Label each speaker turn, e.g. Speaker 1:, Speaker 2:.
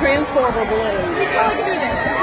Speaker 1: transformer balloon.